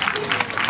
Nitwa